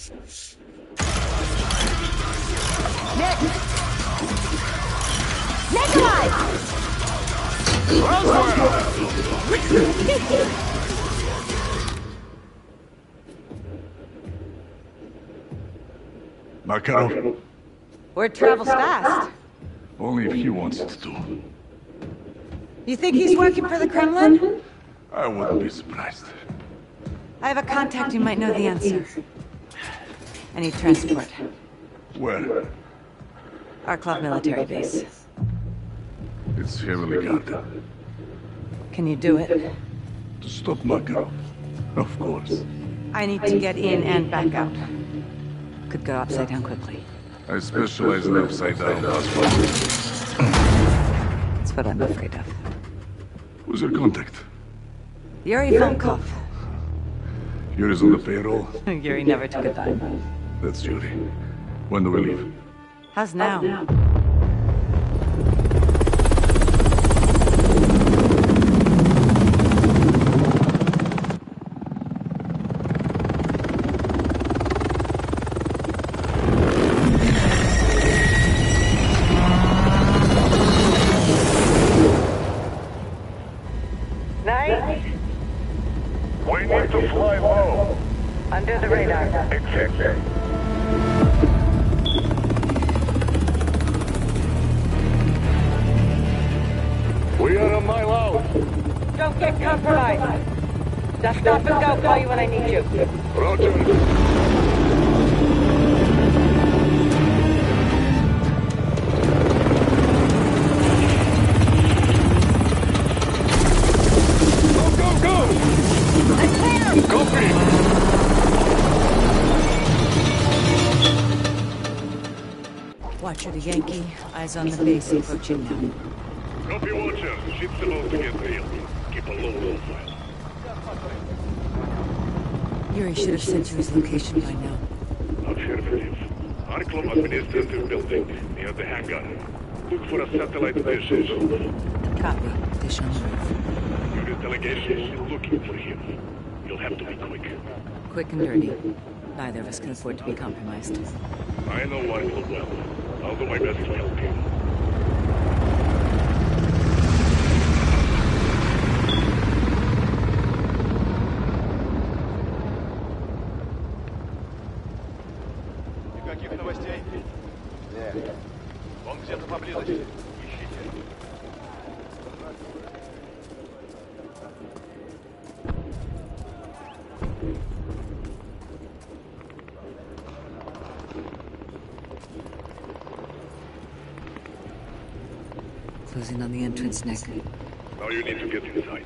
Nick! Nikolai! Makarov, Word travels fast. only if he wants it to. You think he's working for the Kremlin? I wouldn't be surprised. I have a contact who might know the answer. I need transport. Where? Arklov military base. It's heavily guarded. Can you do it? To stop Makarov. Of course. I need to get in and back out. Could go upside down quickly. I specialize in upside down hospitals. That's what I'm afraid of. Who's your contact? Yuri Volkov. Yuri's on the payroll. Yuri never took a dime. That's Judy. When do we leave? How's now? Night, compromised. Just stop and go. Call you when I need you. Roger. Go, go, go! Copy! Watcher the Yankee. Eyes on the base approaching now. Copy, Watcher. Ship's about to get real. Keep a low profile. Yuri should have sent you his location by now. Affirmative. Arklov Administrative Building, near the hangar. Look for a satellite dish. Copy. Dish on the roof. Your delegation is still looking for him. You'll have to be quick. Quick and dirty. Neither of us can afford to be compromised. I know Arklov well. I'll do my best to help him. где-то поблизости. Ищите. Closing on the entrance, Nick. Now you need to get inside.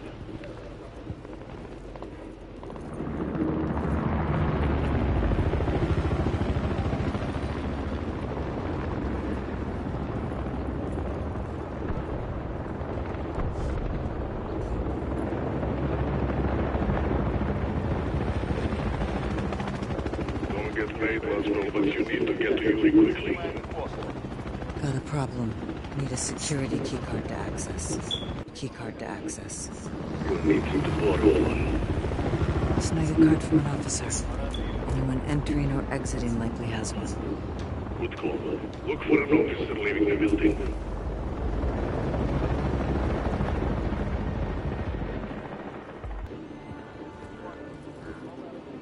But you need to get to Yuri quickly. Got a problem. Need a security keycard to access. Keycard to access. You'll need him to borrow one. Snag a card from an officer. Anyone entering or exiting likely has one. Good call. Look for an officer leaving the building.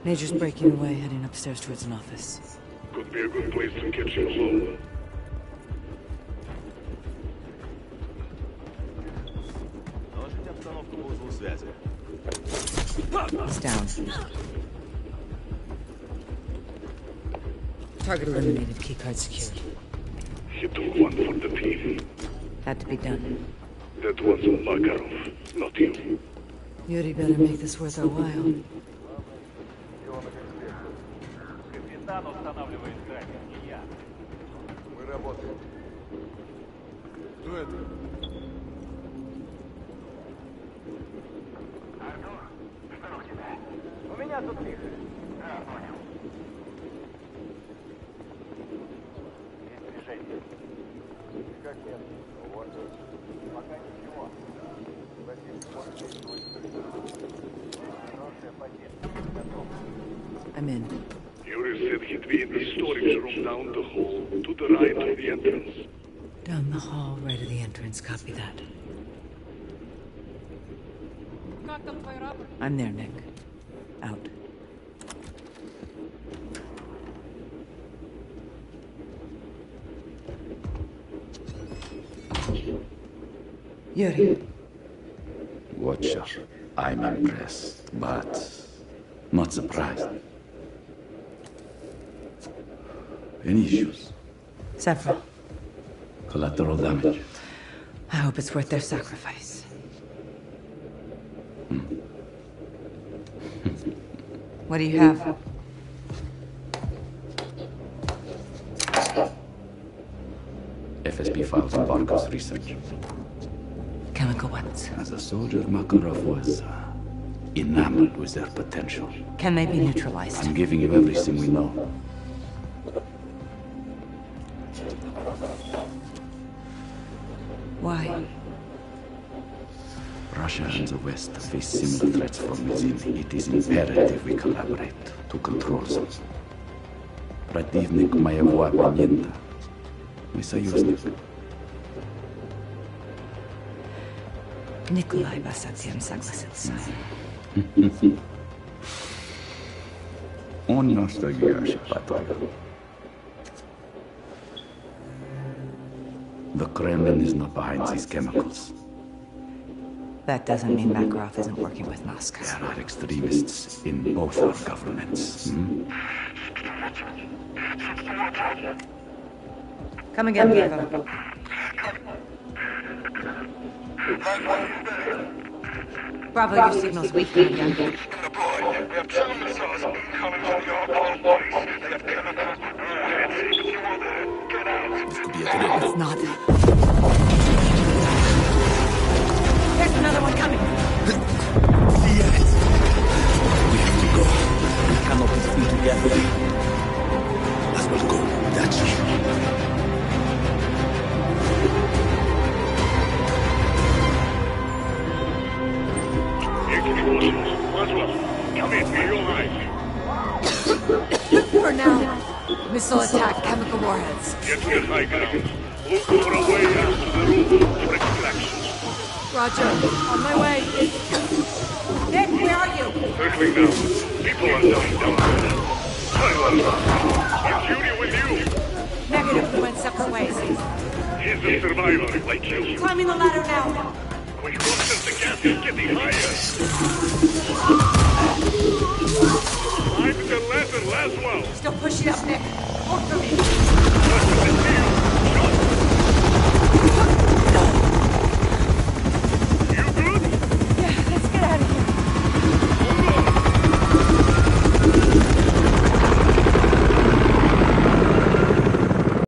Major's breaking away, heading upstairs towards an office. Could be a good place to catch him alone. He's down. Target eliminated, keycard secured. He took one for the team. Had to be done. That was Makarov, not you. Yuri better make this worth our while. Капитан устанавливает график, не я. Мы работаем. Кто это? У меня тут тихо. I'm in. Yuri Myers said he'd be in the storage room down the hall, to the right of the entrance. Down the hall, right of the entrance. Copy that. I'm there, Nick. Out. Yuri, Watcher, I'm impressed, but not surprised. Any issues? Several. Collateral damage? I hope it's worth their sacrifice. what do you have? FSB files on Barkov's research. Chemical weapons. As a soldier, Makarov was uh, enamored with their potential. Can they be neutralized? I'm giving you everything we know. Why? Russia and the West face similar threats from within. It is imperative we collaborate to control them. Противник моего оппонента – мой союзник. Nikolai бы совсем согласился. Он настоящий патриот. The Kremlin is not behind these chemicals. That doesn't mean Makarov isn't working with Moscow. There are extremists in both our governments. hmm? Come again, Bravo. Bravo, your signal's weak. Come again. We have two missiles coming from your place. They have chemical out. It's not. There's another one coming. Yes. We have to go. We cannot be together. Missile attack, chemical warheads. Get the high ground. Look for a way out to the room for extraction. Roger, on my way. Nick, where are you? Circling now. People are dying down there. Is Yuri with you? Negative, we went separate ways. He's a survivor, like you. Climbing the ladder now. The gas getting higher. Ladder, Laswell. Still pushing up, Nick. Hold for me.